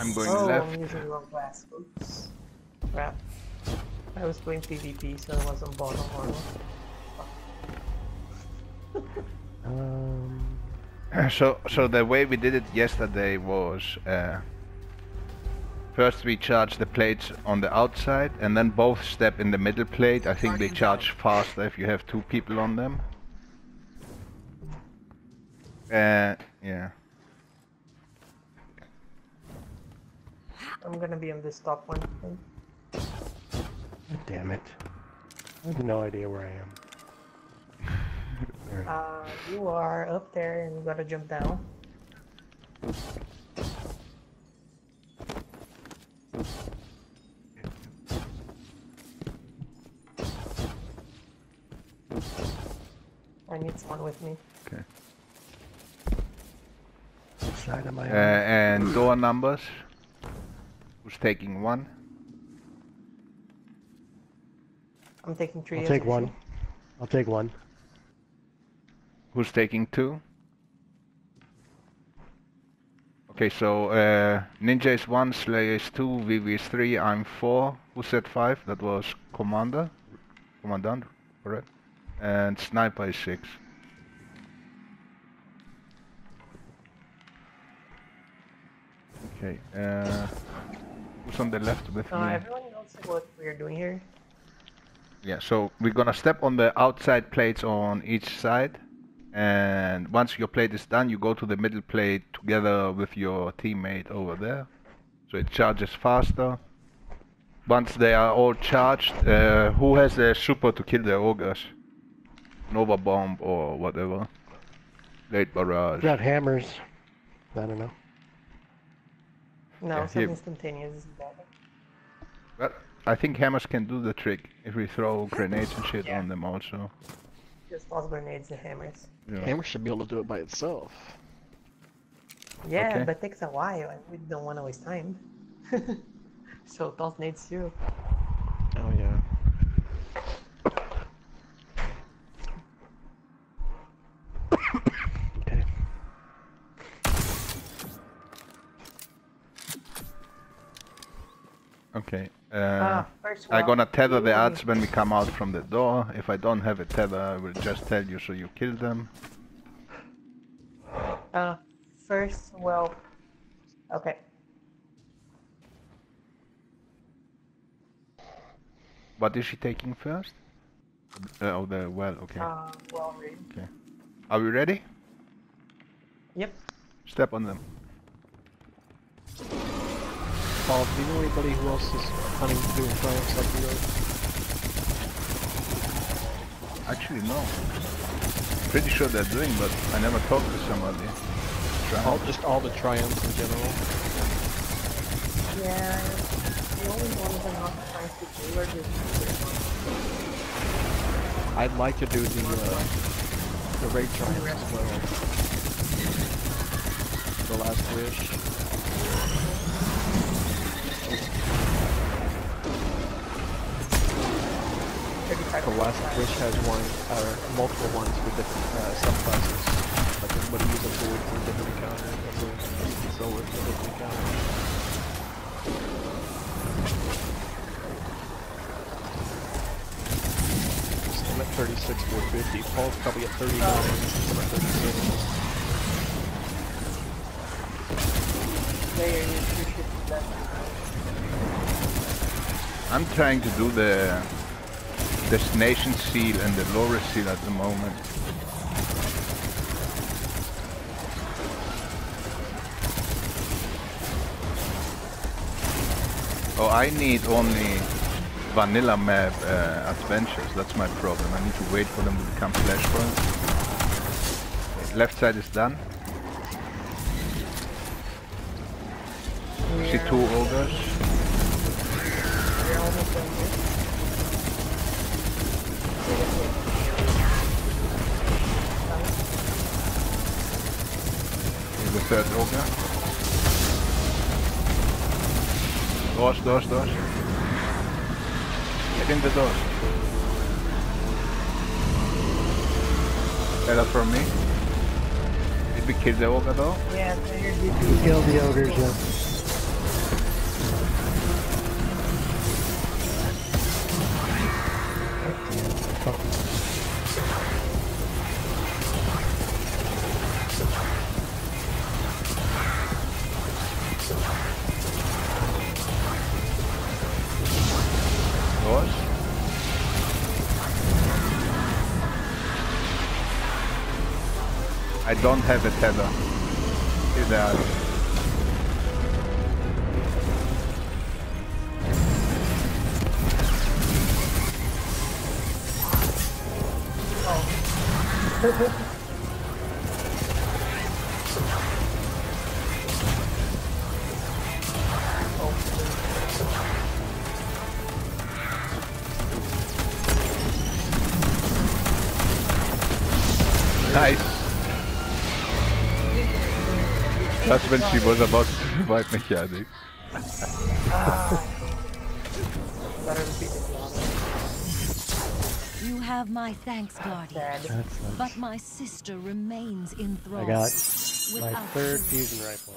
I'm going oh, left. I'm using the wrong class. Oops. Crap. I was playing PvP, so I was on bottom armor. Um, So, so the way we did it yesterday was uh, first we charge the plates on the outside, and then both step in the middle plate. I think they charge faster if you have two people on them. Uh, yeah. I'm gonna be in this top one. damn it. I have no idea where I am. There. Uh, you are up there and you gotta jump down. I need someone with me. Okay. What side am I Uh, on? and door numbers. Who's taking one? I'm taking three. I'll take usual. one. I'll take one. Who's taking two? Okay, so uh, Ninja is one, Slayer is two, Vivi is three, I'm four. Who said five? That was Commander, Commandant, correct? And Sniper is six. Okay, uh, who's on the left with Uh, me? everyone knows what we're doing here. Yeah, so we're gonna step on the outside plates on each side, and once your plate is done, you go to the middle plate together with your teammate over there. So it charges faster. Once they are all charged, uh, who has a super to kill the ogres? Nova bomb or whatever. Blade barrage. Got hammers. I don't know. No, Yeah, some here- instantaneous is better. But I think hammers can do the trick if we throw grenades and shit Yeah. on them also. Just toss grenades and hammers. Yeah. Hammer should be able to do it by itself. Yeah, Okay. but it takes a while and we don't want to waste time. so toss nades too. Oh yeah. Okay. Uh, Ah, first I'm gonna tether the ads when we come out from the door. If I don't have a tether, I will just tell you so you kill them. Uh, first, well, okay. What is she taking first? Uh, oh, the well. Okay. Uh, well, read. Are we ready? Yep. Step on them. Paul, do you know anybody who else is planning hunting doing triumphs like you are? Actually, no. Pretty sure they're doing, but I never talked to somebody. All, just all the triumphs in general. Yeah, the only ones I'm not trying to do are just I'd like to do the uh, the raid triumphs as well. The last wish. The last wish has one or multiple ones with different uh, subclasses. Like everybody use a sword for a different encounter, everybody use a sword for a different encounter. I'm at 36, 450. Paul's probably at 39. I'm at 36. player you you should do that. I'm trying to do the destination seal and the Loris seal at the moment. Oh, I need only vanilla map uh, adventures. That's my problem. I need to wait for them to become flashpoints. Left side is done. See two ogres. Here. Here's the third ogre. Doors, doors, doors. Get. Better from me. Did we kill the ogre though? Yeah, player did do Kill the ogres, yeah. course. I don't have a tether. Is there? Nice. That's when she was about to revive mechanic. Better repeat. You have my thanks, Guardian. Dad. But my sister remains enthralled. I got my without third fusion rifle.